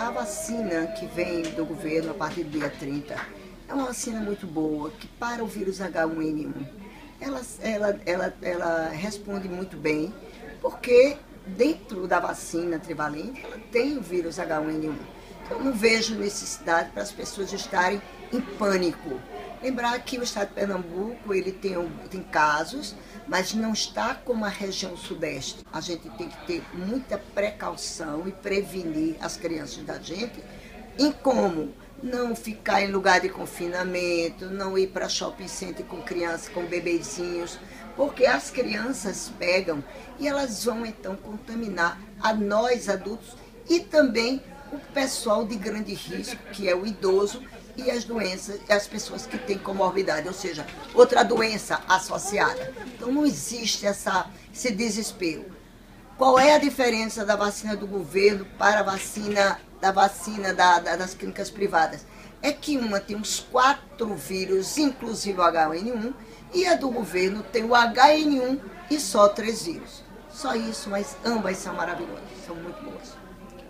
a vacina que vem do governo a partir do dia 30 é uma vacina muito boa, que para o vírus H1N1, ela, ela, ela, ela responde muito bem, porque dentro da vacina trivalente, ela tem o vírus H1N1. Então, não vejo necessidade para as pessoas estarem em pânico. Lembrar que o estado de Pernambuco ele tem, tem casos, mas não está como a região sudeste. A gente tem que ter muita precaução e prevenir as crianças da gente em como não ficar em lugar de confinamento, não ir para shopping center com crianças, com bebezinhos, porque as crianças pegam e elas vão então contaminar a nós adultos e também o pessoal de grande risco, que é o idoso e as doenças, as pessoas que têm comorbidade, ou seja, outra doença associada. Então não existe essa, esse desespero. Qual é a diferença da vacina do governo para a vacina da vacina da, da, das clínicas privadas? É que uma tem uns quatro vírus, inclusive o H1N1, e a do governo tem o HN1 e só três vírus. Só isso, mas ambas são maravilhosas, são muito boas.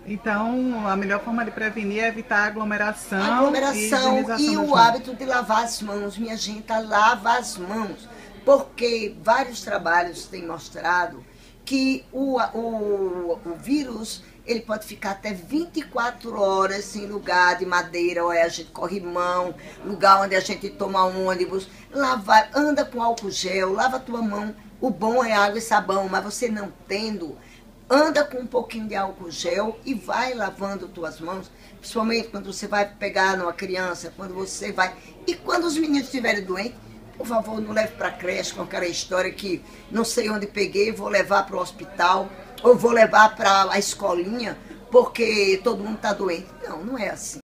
Então, a melhor forma de prevenir é evitar aglomeração. Aglomeração e, e o hábito de lavar as mãos. Minha gente, lava as mãos. Porque vários trabalhos têm mostrado que o, o, o vírus ele pode ficar até 24 horas em lugar de madeira, ou é a gente corre mão, lugar onde a gente toma ônibus, lavar, anda com álcool gel, lava a tua mão. O bom é água e sabão, mas você não tendo, anda com um pouquinho de álcool gel e vai lavando tuas mãos, principalmente quando você vai pegar numa criança, quando você vai. E quando os meninos estiverem doentes, por favor, não leve para a creche com aquela história que não sei onde peguei, vou levar para o hospital, ou vou levar para a escolinha porque todo mundo está doente. Não, não é assim.